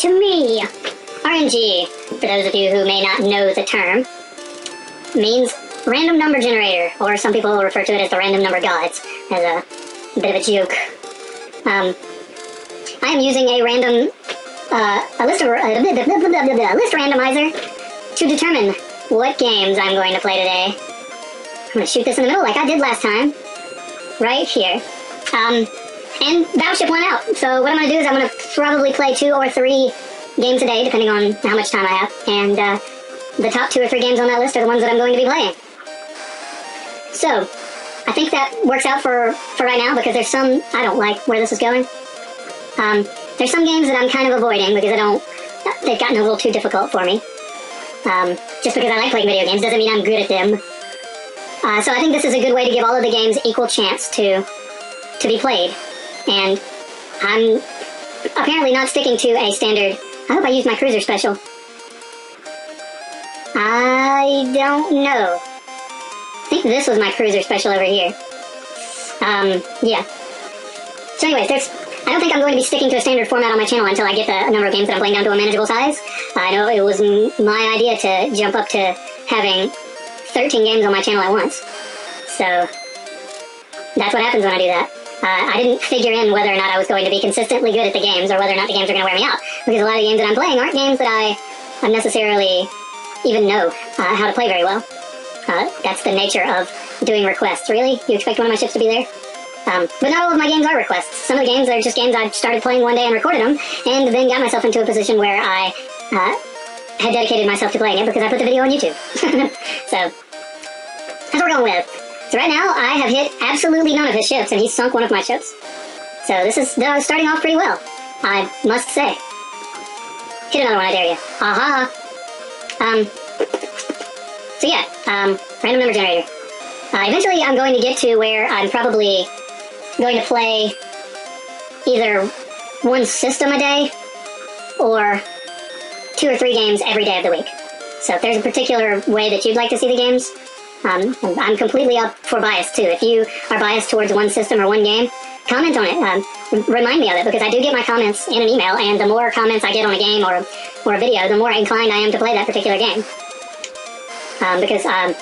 to me. RNG, for those of you who may not know the term, means random number generator, or some people will refer to it as the random number gods, as a bit of a joke. Um, I am using a random, uh, a list, of, uh, blah, list randomizer to determine what games I'm going to play today. I'm gonna shoot this in the middle like I did last time. Right here. Um, and Battleship went out. So what I'm gonna do is I'm gonna probably play two or three games a day, depending on how much time I have. And uh, the top two or three games on that list are the ones that I'm going to be playing. So, I think that works out for, for right now because there's some, I don't like where this is going. Um, there's some games that I'm kind of avoiding because I don't, they've gotten a little too difficult for me. Um, just because I like playing video games doesn't mean I'm good at them. Uh, so I think this is a good way to give all of the games equal chance to to be played. And I'm apparently not sticking to a standard. I hope I used my cruiser special. I don't know. I think this was my cruiser special over here. Um, yeah. So anyways, there's I don't think I'm going to be sticking to a standard format on my channel until I get the number of games that I'm playing down to a manageable size. I know it was my idea to jump up to having 13 games on my channel at once. So that's what happens when I do that. Uh, I didn't figure in whether or not I was going to be consistently good at the games or whether or not the games are going to wear me out. Because a lot of the games that I'm playing aren't games that I necessarily even know uh, how to play very well. Uh, that's the nature of doing requests. Really? You expect one of my ships to be there? Um, but not all of my games are requests. Some of the games are just games I started playing one day and recorded them, and then got myself into a position where I uh, had dedicated myself to playing it because I put the video on YouTube. so, that's what we're going with. So right now, I have hit absolutely none of his ships, and he's sunk one of my ships. So this is uh, starting off pretty well, I must say. Hit another one, I dare you. Aha! Um, so yeah, um, random number generator. Uh, eventually, I'm going to get to where I'm probably going to play either one system a day or two or three games every day of the week. So if there's a particular way that you'd like to see the games, um, I'm completely up for bias too. If you are biased towards one system or one game, comment on it. Um, remind me of it because I do get my comments in an email, and the more comments I get on a game or or a video, the more inclined I am to play that particular game. Um, because um,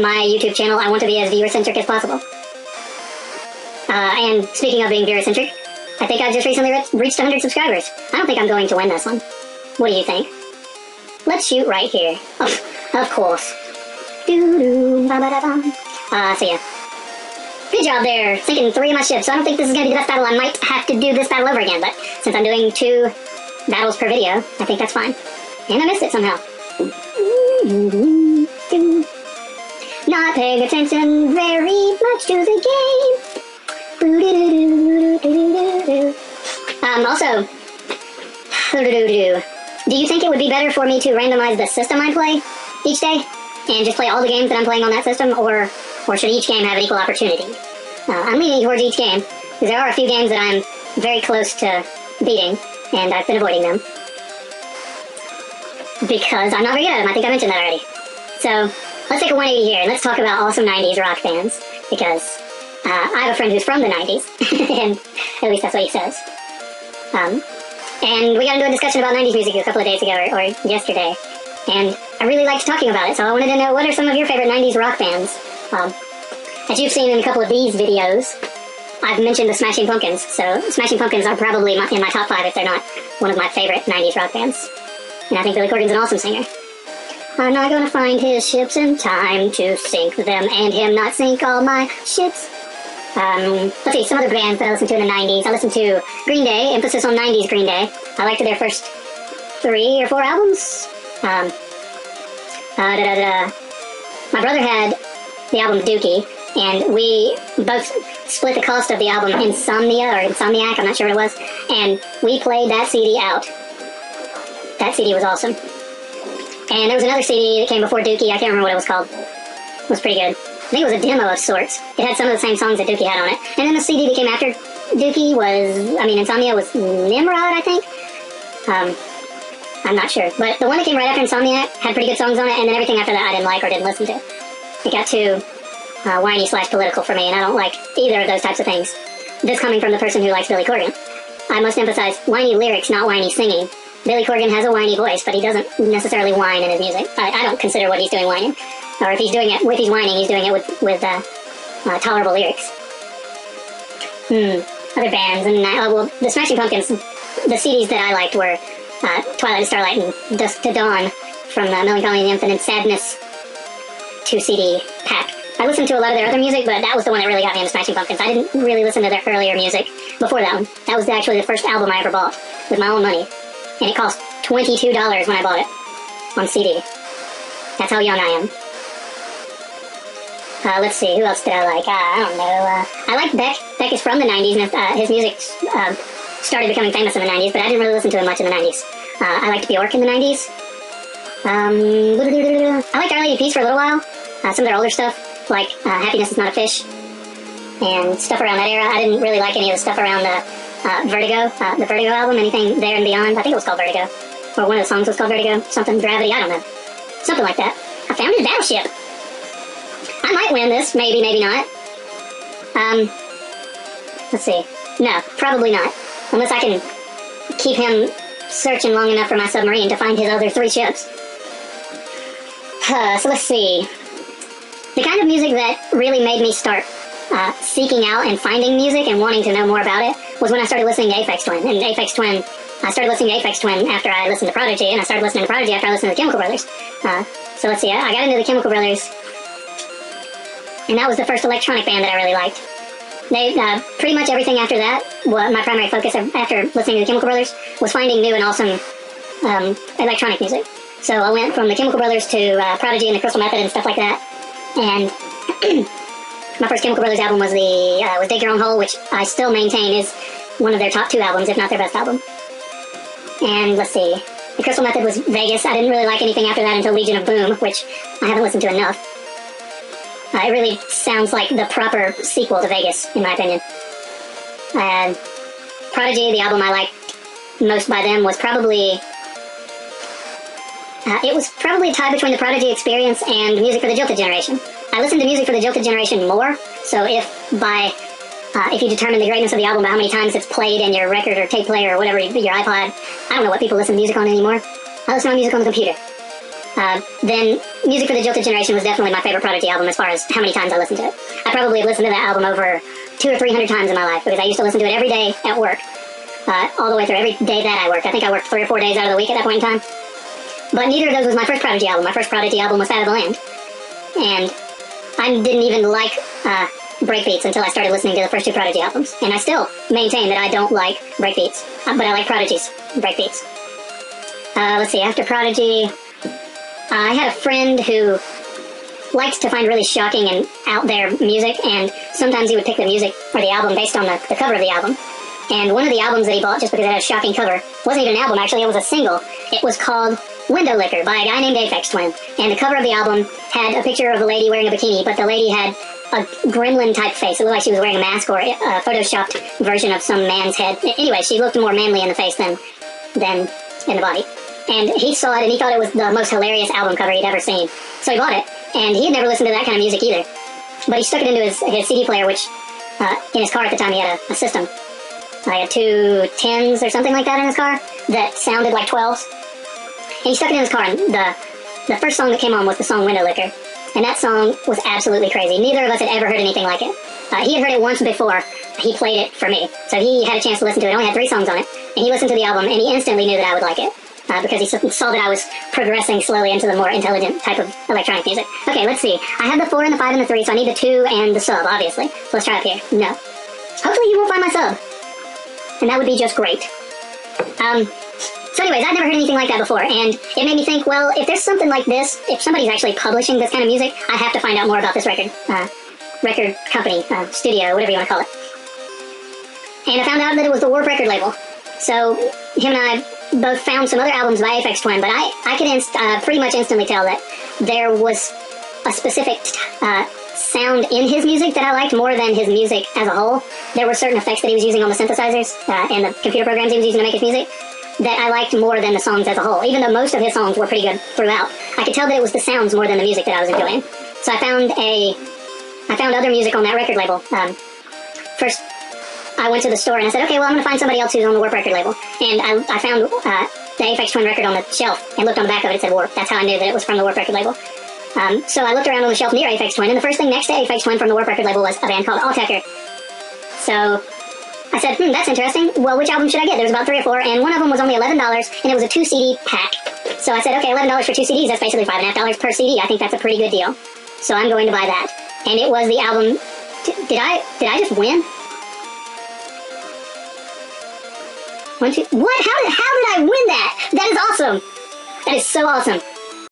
my YouTube channel, I want to be as viewer centric as possible. Uh, and speaking of being viewer centric, I think I just recently re reached 100 subscribers. I don't think I'm going to win this one. What do you think? Let's shoot right here. Of course. Uh, so yeah. Good job there, sinking three of my ships. So I don't think this is going to be the best battle. I might have to do this battle over again, but since I'm doing two battles per video, I think that's fine. And I missed it somehow. Not paying attention very much to the game. Um, also, do you think it would be better for me to randomize the system I play each day? And just play all the games that I'm playing on that system, or or should each game have an equal opportunity? Uh, I'm leaning towards each game because there are a few games that I'm very close to beating, and I've been avoiding them because I'm not very good at them. I think I mentioned that already. So let's take a 180 here and let's talk about awesome 90s rock bands because uh, I have a friend who's from the 90s, and at least that's what he says. Um, and we got into a discussion about 90s music a couple of days ago or, or yesterday, and I really liked talking about it, so I wanted to know what are some of your favorite 90s rock bands? Um, as you've seen in a couple of these videos, I've mentioned the Smashing Pumpkins, so Smashing Pumpkins are probably my, in my top five if they're not one of my favorite 90s rock bands. And I think Billy Corgan's an awesome singer. I'm not gonna find his ships in time to sink them and him not sink all my ships. Um, let's see, some other bands that I listened to in the 90s. I listened to Green Day, emphasis on 90s Green Day. I liked their first three or four albums. Um, uh, da, da, da. My brother had the album Dookie, and we both split the cost of the album Insomnia or Insomniac, I'm not sure what it was, and we played that CD out. That CD was awesome. And there was another CD that came before Dookie, I can't remember what it was called. It was pretty good. I think it was a demo of sorts. It had some of the same songs that Dookie had on it. And then the CD that came after Dookie was, I mean, Insomnia was Nimrod, I think. Um, I'm not sure. But the one that came right after Insomniac had pretty good songs on it, and then everything after that I didn't like or didn't listen to. It got too uh, whiny slash political for me, and I don't like either of those types of things. This coming from the person who likes Billy Corgan. I must emphasize whiny lyrics, not whiny singing. Billy Corgan has a whiny voice, but he doesn't necessarily whine in his music. I, I don't consider what he's doing whining. Or if he's doing it, if he's whining, he's doing it with, with uh, uh, tolerable lyrics. Hmm, other bands, and uh, well, the Smashing Pumpkins, the CDs that I liked were uh, Twilight Starlight and Dusk to Dawn from the Mellon Collie and Infinite Sadness 2 CD pack. I listened to a lot of their other music, but that was the one that really got me into Smashing Pumpkins. I didn't really listen to their earlier music before that one. That was actually the first album I ever bought with my own money and it cost $22 when I bought it on CD. That's how young I am. Uh, let's see, who else did I like? Uh, I don't know. Uh, I like Beck. Beck is from the 90s, and uh, his music um, started becoming famous in the 90s, but I didn't really listen to him much in the 90s. Uh, I liked Bjork in the 90s. Um, I liked Our Peace for a little while. Uh, some of their older stuff, like Happiness is Not a Fish, and stuff around that era. I didn't really like any of the stuff around the uh, Vertigo, uh, the Vertigo album, anything there and beyond. I think it was called Vertigo, or one of the songs was called Vertigo, something Gravity. I don't know, something like that. I found his battleship. I might win this, maybe, maybe not. Um, let's see. No, probably not, unless I can keep him searching long enough for my submarine to find his other three ships. Uh, so let's see. The kind of music that really made me start uh, seeking out and finding music and wanting to know more about it was when I started listening to Aphex Twin. And Aphex Twin, I started listening to Aphex Twin after I listened to Prodigy, and I started listening to Prodigy after I listened to the Chemical Brothers. Uh, so let's see, I got into the Chemical Brothers, and that was the first electronic band that I really liked. They uh, pretty much everything after that. My primary focus after listening to the Chemical Brothers was finding new and awesome um, electronic music. So I went from the Chemical Brothers to uh, Prodigy and the Crystal Method and stuff like that, and My first Chemical Brothers album was the uh, was Dig Your Own Hole, which I still maintain is one of their top two albums, if not their best album. And let's see, the Crystal Method was Vegas. I didn't really like anything after that until Legion of Boom, which I haven't listened to enough. Uh, it really sounds like the proper sequel to Vegas, in my opinion. And Prodigy, the album I liked most by them was probably uh, it was probably a tie between the Prodigy experience and music for the Jilted generation. I listened to music for the Jilted generation more, so if by uh, if you determine the greatness of the album by how many times it's played in your record or tape player or whatever your iPod, I don't know what people listen to music on anymore. I listen to music on the computer. Uh, then Music for the Jilted Generation was definitely my favorite Prodigy album as far as how many times I listened to it. I probably have listened to that album over two or three hundred times in my life because I used to listen to it every day at work, uh, all the way through every day that I worked. I think I worked three or four days out of the week at that point in time. But neither of those was my first Prodigy album. My first Prodigy album was Fat of the Land. And I didn't even like uh, breakbeats until I started listening to the first two Prodigy albums. And I still maintain that I don't like breakbeats, uh, but I like Prodigy's breakbeats. Uh, let's see, after Prodigy, I had a friend who liked to find really shocking and out there music, and sometimes he would pick the music or the album based on the, the cover of the album. And one of the albums that he bought just because it had a shocking cover wasn't even an album, actually, it was a single. It was called Windowlicker by a guy named Aphex Twin. And the cover of the album had a picture of a lady wearing a bikini, but the lady had a gremlin type face. It looked like she was wearing a mask or a photoshopped version of some man's head. Anyway, she looked more manly in the face than than in the body. And he saw it and he thought it was the most hilarious album cover he'd ever seen. So he bought it. And he had never listened to that kind of music either. But he stuck it into his, his CD player, which uh, in his car at the time he had a, a system. I had two tens or something like that in his car that sounded like 12s. And he stuck it in his car, and the, the first song that came on was the song Windowlicker. And that song was absolutely crazy. Neither of us had ever heard anything like it. Uh, he had heard it once before. He played it for me. So he had a chance to listen to it. It only had three songs on it. And he listened to the album, and he instantly knew that I would like it. Uh, because he saw that I was progressing slowly into the more intelligent type of electronic music. Okay, let's see. I have the four and the five and the three, so I need the two and the sub, obviously. So let's try up here. No. Hopefully you won't find my sub. And that would be just great. Um, so anyways, I'd never heard anything like that before, and it made me think, well, if there's something like this, if somebody's actually publishing this kind of music, I have to find out more about this record, uh, record company, uh, studio, whatever you want to call it. And I found out that it was the Warp record label. So him and I both found some other albums by Aphex Twin, but I, I could inst- uh, pretty much instantly tell that there was a specific uh, sound in his music that I liked more than his music as a whole. There were certain effects that he was using on the synthesizers uh, and the computer programs he was using to make his music that I liked more than the songs as a whole. Even though most of his songs were pretty good throughout, I could tell that it was the sounds more than the music that I was enjoying. So I found a, I found other music on that record label. Um, first, I went to the store and I said, okay, well, I'm going to find somebody else who's on the Warp record label. And I, I found uh, the Aphex Twin record on the shelf and looked on the back of it. It said Warp. That's how I knew that it was from the Warp record label. Um, so I looked around on the shelf near Aphex Twin, and the first thing next to Aphex Twin from the Warp record label was a band called Autechre. So I said, hmm, that's interesting. Well, which album should I get? There was about three or four, and one of them was only $11, and it was a two CD pack. So I said, okay, $11 for two CDs, that's basically $5.5 per CD. I think that's a pretty good deal. So I'm going to buy that. And it was the album. Did I did I just win? What? How did, how did I win that? That is awesome. That is so awesome.